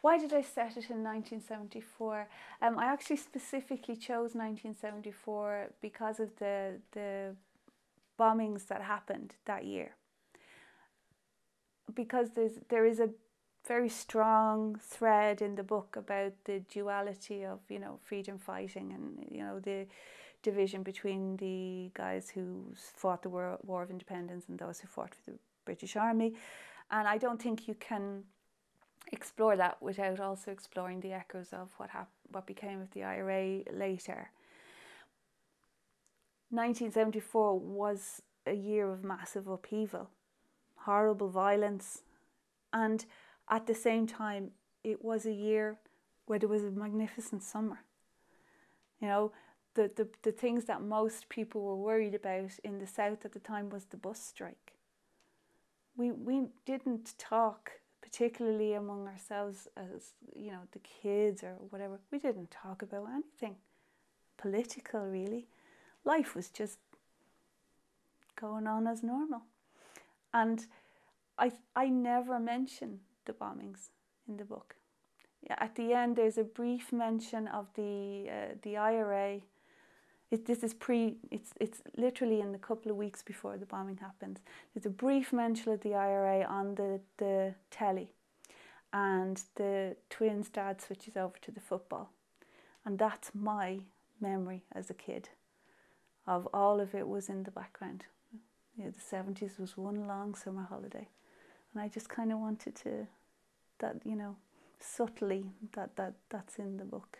why did I set it in 1974? Um, I actually specifically chose 1974 because of the the bombings that happened that year. Because there's there is a very strong thread in the book about the duality of you know freedom fighting and you know the division between the guys who fought the war, war of independence and those who fought for the British Army, and I don't think you can explore that without also exploring the echoes of what hap- what became of the IRA later. 1974 was a year of massive upheaval, horrible violence, and at the same time, it was a year where there was a magnificent summer. You know, the, the, the things that most people were worried about in the south at the time was the bus strike. We, we didn't talk particularly among ourselves as you know the kids or whatever we didn't talk about anything political really. Life was just going on as normal. And i i never mention the bombings in the book. At the end there's a brief mention of the uh, the IRA it, this is pre it's it's literally in the couple of weeks before the bombing happens. there's a brief mention of the IRA on the the telly and the twins dad switches over to the football. And that's my memory as a kid of all of it was in the background. You know, the 70s was one long summer holiday. And I just kind of wanted to that you know subtly that that that's in the book